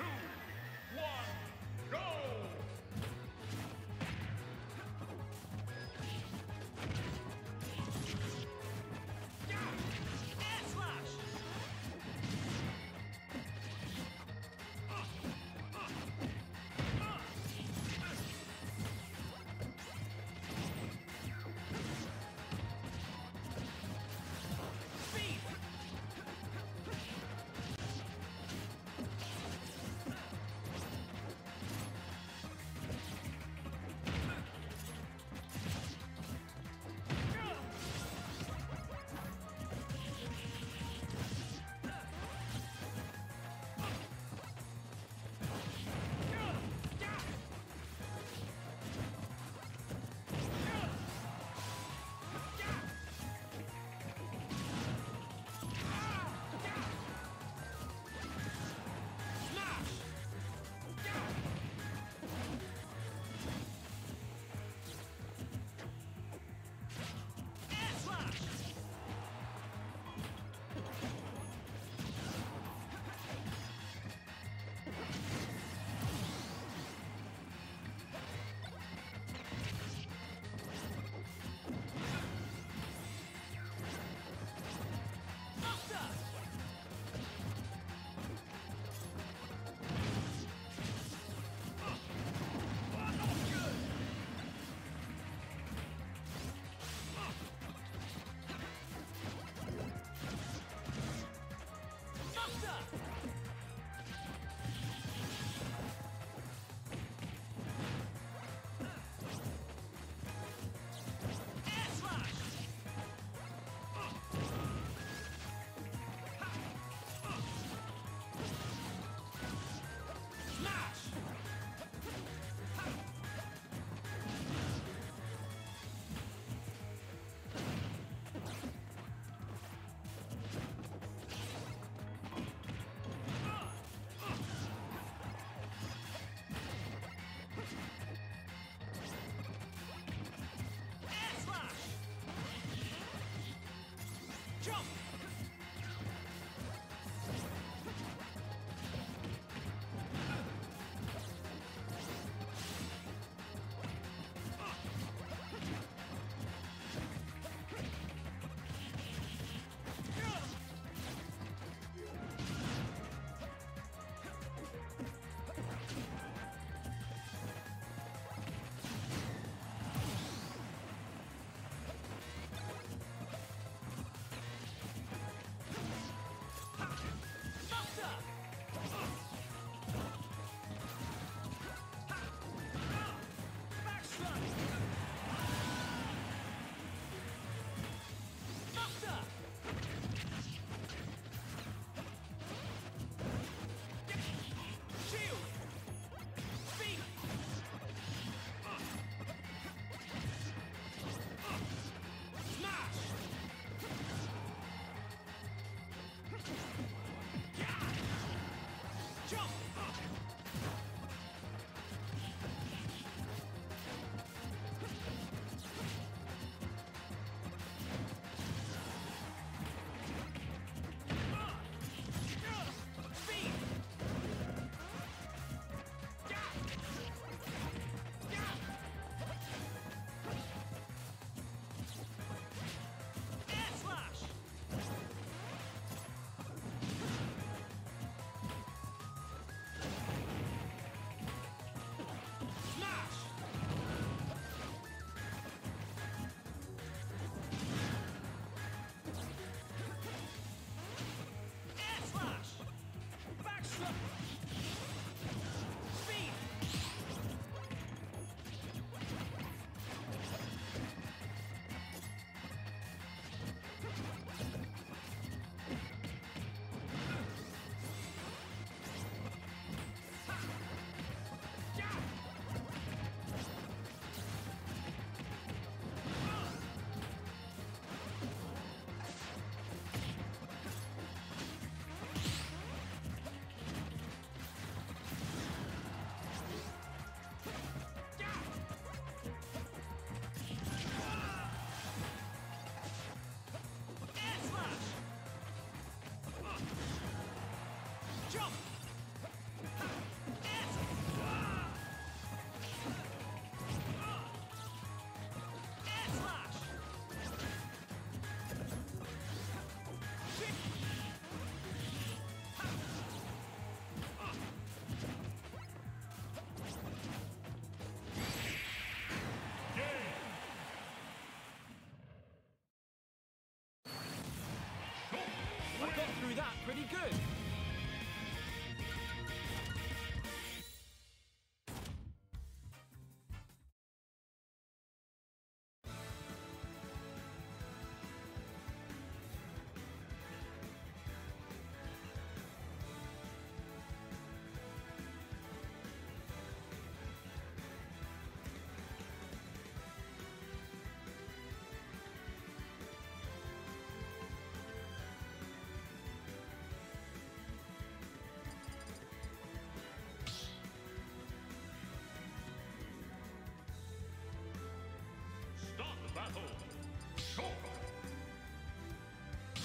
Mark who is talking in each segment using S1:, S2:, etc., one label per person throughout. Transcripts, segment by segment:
S1: one,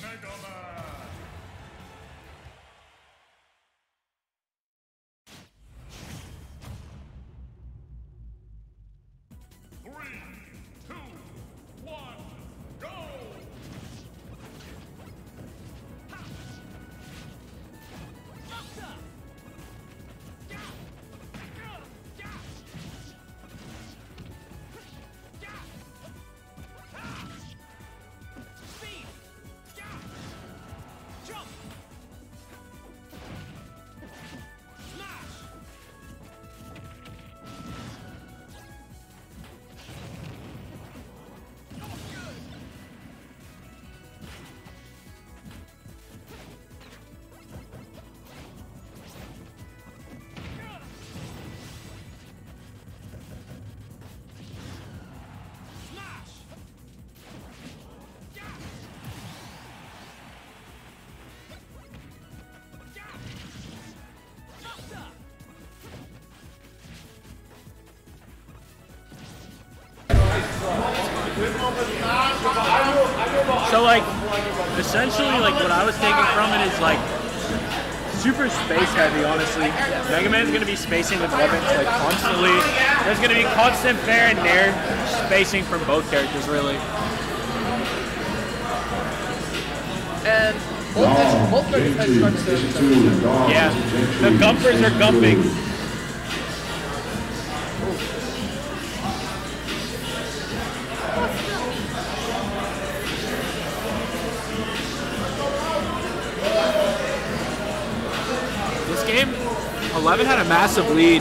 S2: Megaman!
S3: So like, essentially, like what I was taking from it is like super space heavy. Honestly, Mega Man's gonna be spacing with weapons like constantly. There's gonna be constant fair and nair spacing from both characters, really.
S1: And both edge, both edge, edge guards are
S3: Yeah, the gumpers are gumping. 11 had a massive lead.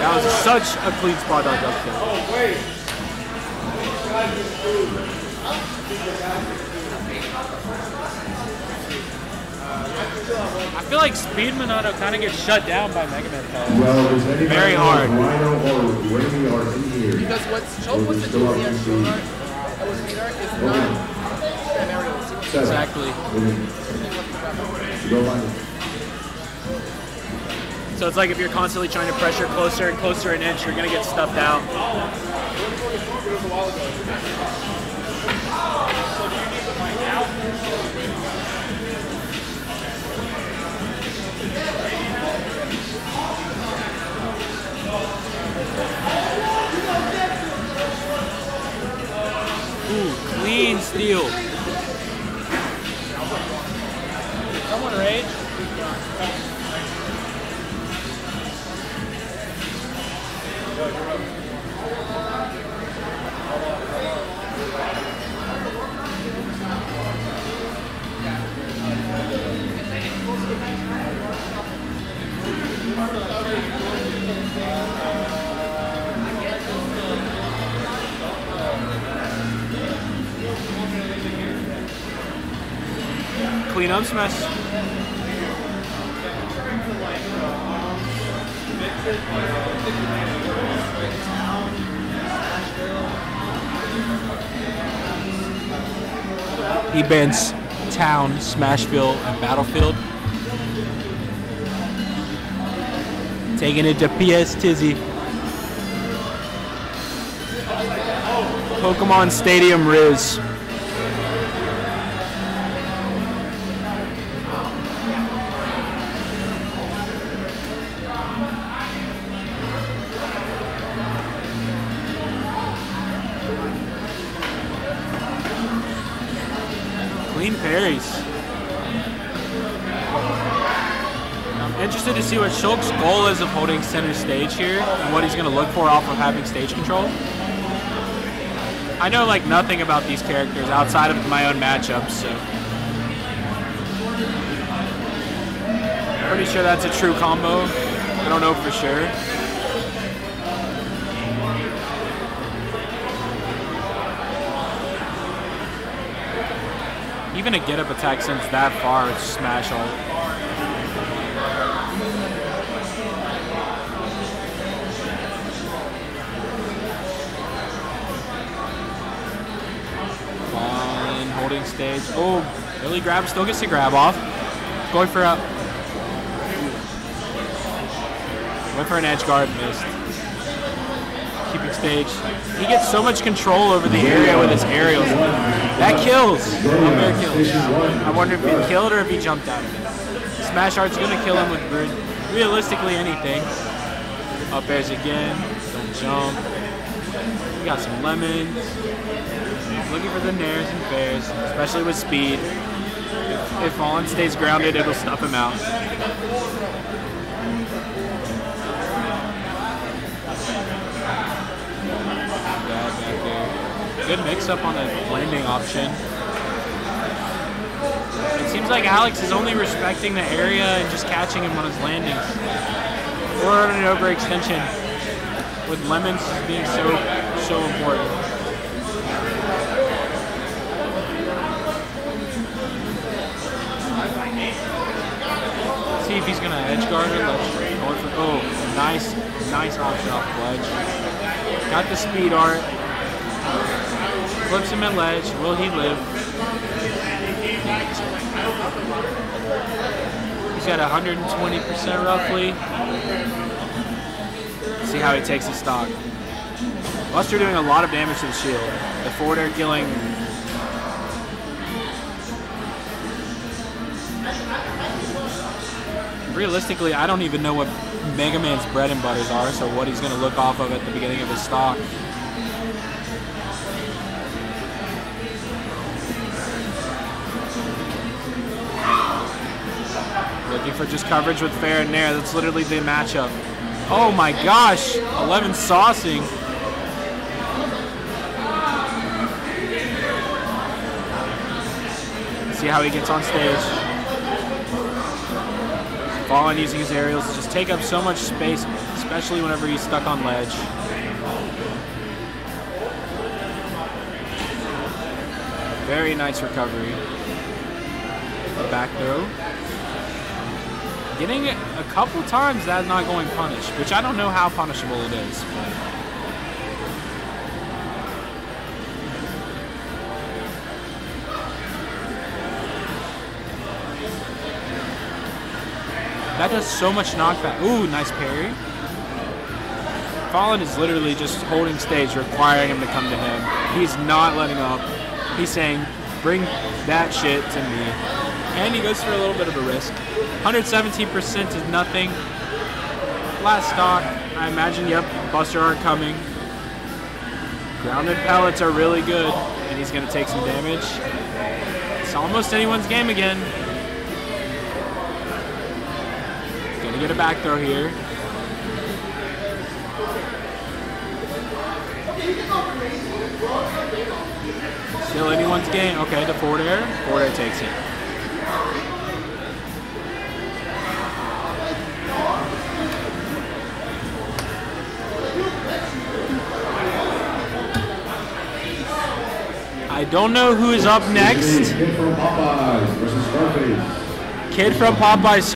S3: That was such a clean spot dodge up there. I feel like Speed Monado kind of gets shut down by Mega Man Power.
S4: Well, does anybody
S3: Very
S4: know
S3: hard.
S4: if Rhino or Wayne are in here?
S1: Because what Choke was to do with the actual art, that was the is not
S3: Exactly. So it's like if you're constantly trying to pressure closer and closer an inch, you're gonna get stuffed out. Ooh, clean steal. Rage. Clean up smash. He bans Town, Smashville, and Battlefield. Taking it to PS Tizzy. Pokemon Stadium Riz. Clean parries. I'm interested to see what Shulk's goal is of holding center stage here and what he's going to look for off of having stage control. I know like nothing about these characters outside of my own matchups, so pretty sure that's a true combo. I don't know for sure. Even a get up attack sends that far, it's smash all. Stage. Oh, Billy grab, still gets the grab off. Going for a. Went for an edge guard, missed. Keeping stage. He gets so much control over the area with his aerials. That kills. Air kills. I wonder if he killed or if he jumped out of it. Smash Art's gonna kill him with. Realistically, anything. Up airs again. Don't jump. We got some lemons. Looking for the nairs and fairs, especially with speed. If, if Fallen stays grounded, it'll stuff him out. Good mix up on the landing option. It seems like Alex is only respecting the area and just catching him on his landings. Or an overextension. With lemons being so so important. See if he's gonna edge guard or ledge. Oh, nice, nice option off ledge. Got the speed art. Flips him at ledge. Will he live? He's got 120% roughly. See how he takes his stock. Buster doing a lot of damage to the shield. The forward air killing. Realistically, I don't even know what Mega Man's bread and butters are, so what he's going to look off of at the beginning of his stock. For just coverage with Fair and Nair. That's literally the matchup. Oh my gosh! 11 saucing. See how he gets on stage. Fallen using his aerials just take up so much space, especially whenever he's stuck on ledge. Very nice recovery. Back throw. Getting it a couple times that not going punished, which I don't know how punishable it is. But. That does so much knockback. Ooh, nice parry. Fallen is literally just holding stage, requiring him to come to him. He's not letting up. He's saying, bring that shit to me. And he goes for a little bit of a risk. 117% is nothing. Last stock, I imagine, yep, Buster are coming. Grounded pellets are really good, and he's going to take some damage. It's almost anyone's game again. Gonna get a back throw here. Still anyone's game. Okay, the forward air. Forward air takes it. Don't know who is up next.
S4: Kid from Popeyes versus
S3: Kid from Popeyes